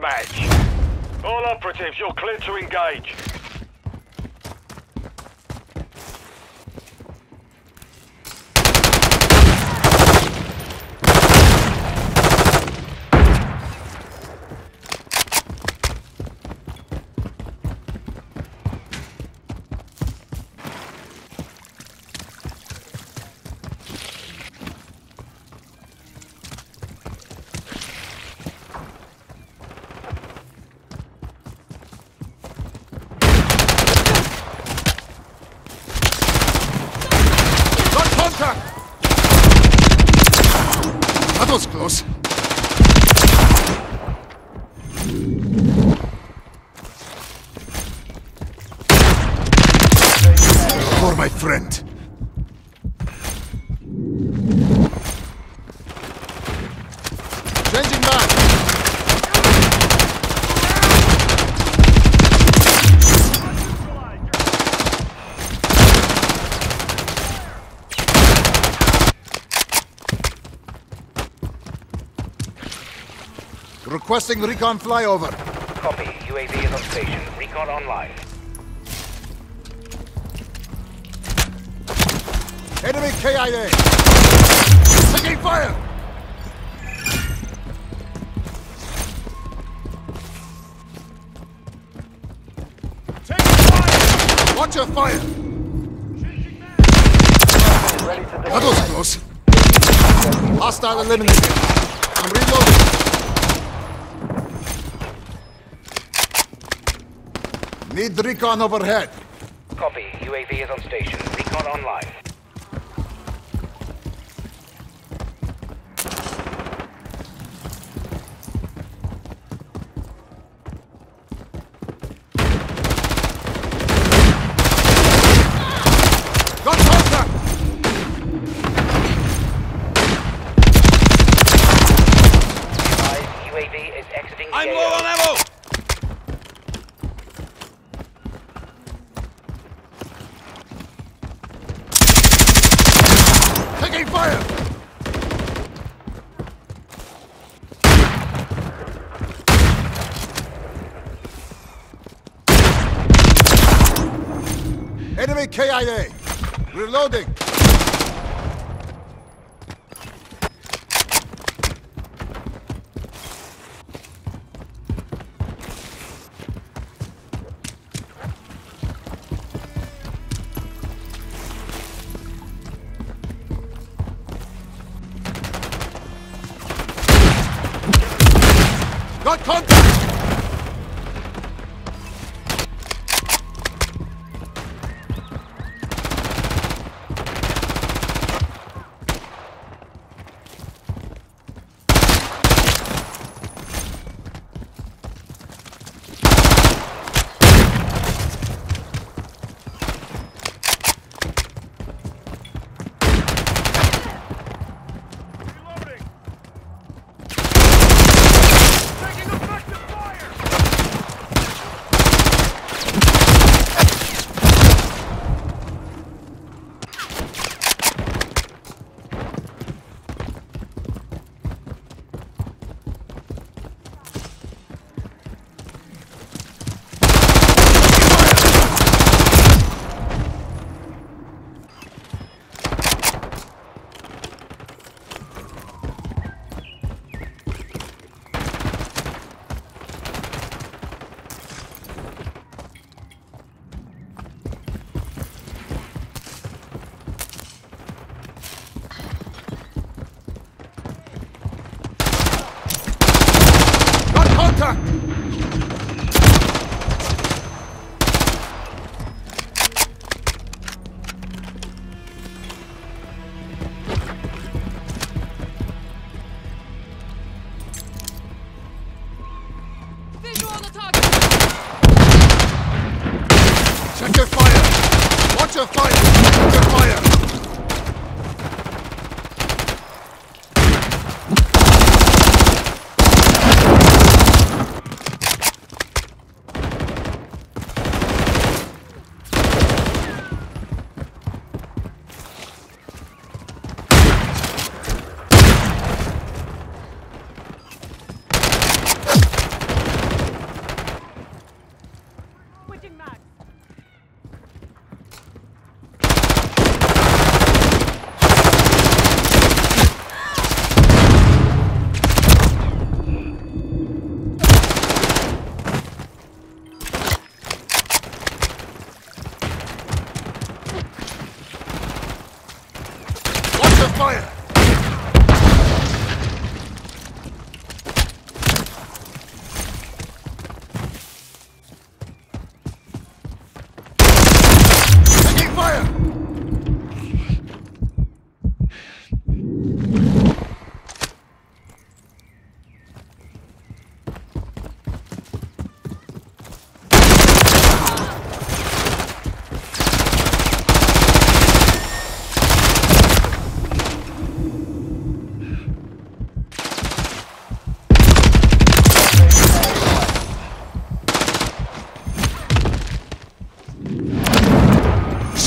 Deathmatch. All operatives, you're clear to engage. Got contact! Was close. For my friend. Changing back! Requesting recon flyover. Copy. UAV is on station. Recon online. Enemy KIA! Taking fire! Watch your fire! That was close. Hostile eliminated. I'm reloading. Need recon overhead. Copy. UAV is on station. Recon online. Got contact! Advise UAV is exiting the I'm AO. low on ammo! Taking fire! Enemy KIA! Reloading! Fire! Watch your fire! Check your fire!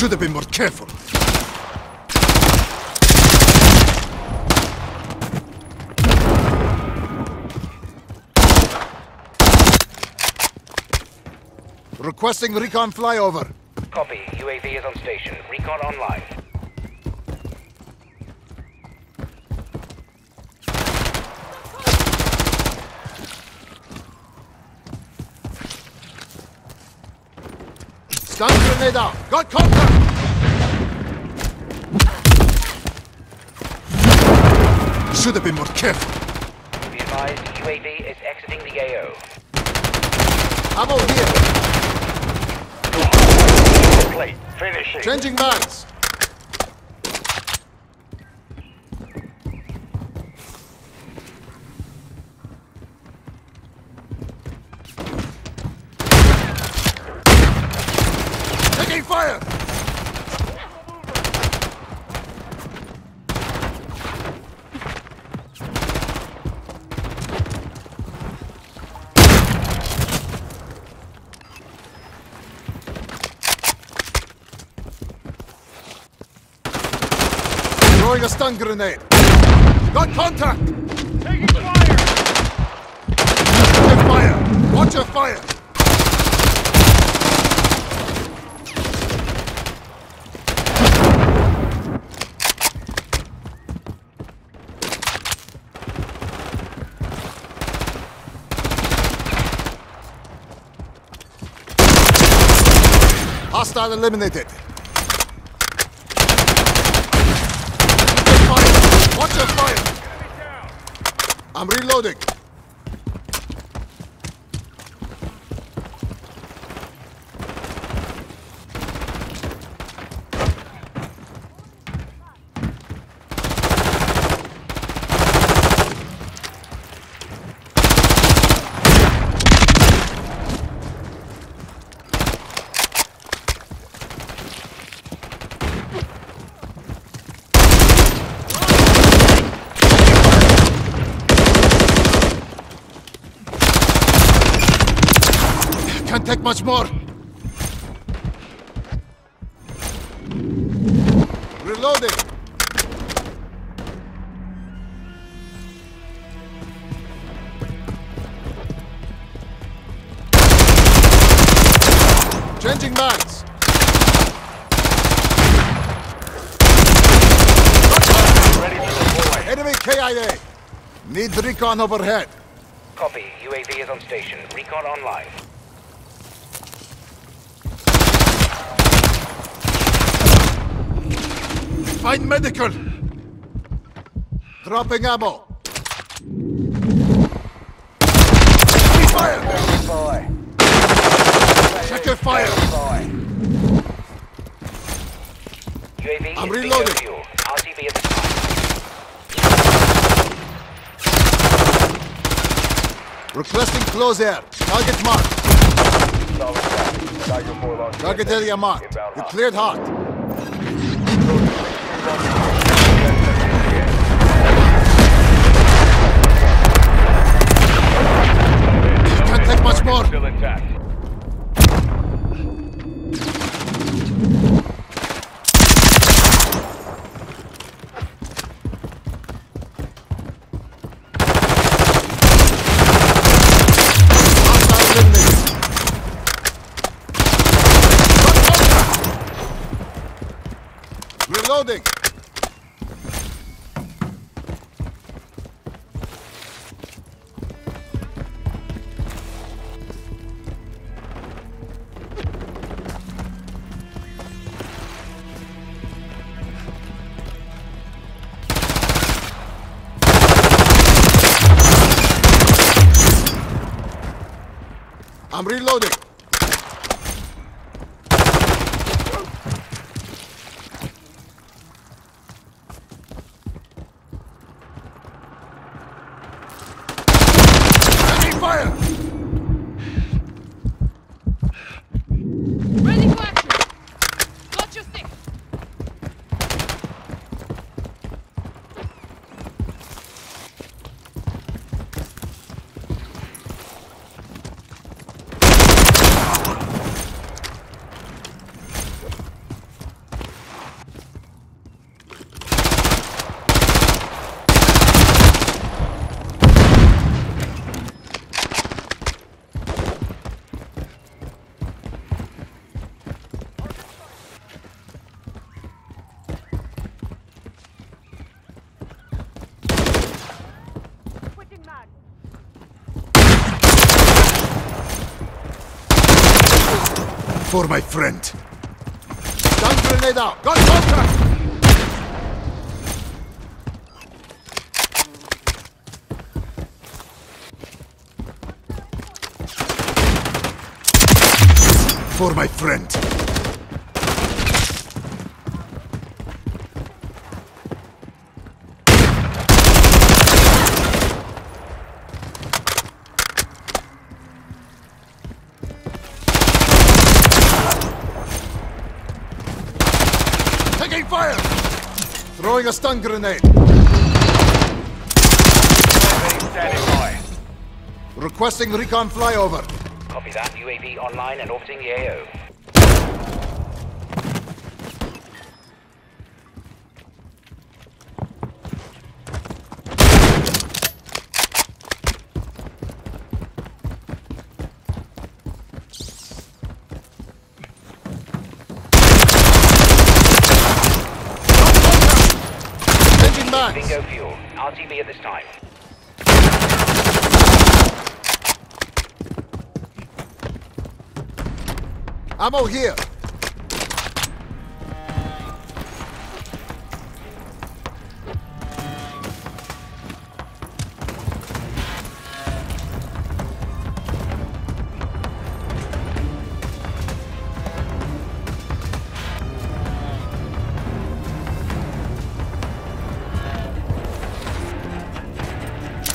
Should have been more careful. Requesting recon flyover. Copy. UAV is on station. Recon online. Stun grenade out. Got contact! Should have been more careful. Be advised, UAV is exiting the AO. Ammo here. Complete. Finishing. Changing mags. Taking fire! Throwing a stun grenade. Got contact! Taking fire. Take fire! Watch your fire! Hostile eliminated. Take fire! Watch your fire! I'm reloading. Much more. Reloading. Changing mags. Ready to deploy. Enemy KIA. Need recon overhead. Copy. UAV is on station. Recon online. Find medical. Dropping ammo. Fire. Check your fire. I'm reloading. Requesting close air. Target marked. Solid copy. Tiger 4 launch. Target area marked. You cleared hot. Can't take much more. Still intact. Reloading. I'm reloading. For my friend. Stun grenade out. Got contact! For my friend. Taking fire! Throwing a stun grenade. Requesting recon flyover. Copy that. UAV online and orbiting the AO. Mags. Bingo fuel. RTB at this time. Ammo here.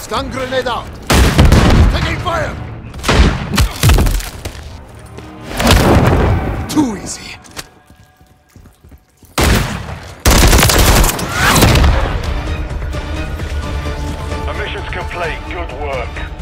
Stun grenade out. Taking fire. Too easy. The mission's complete. Good work.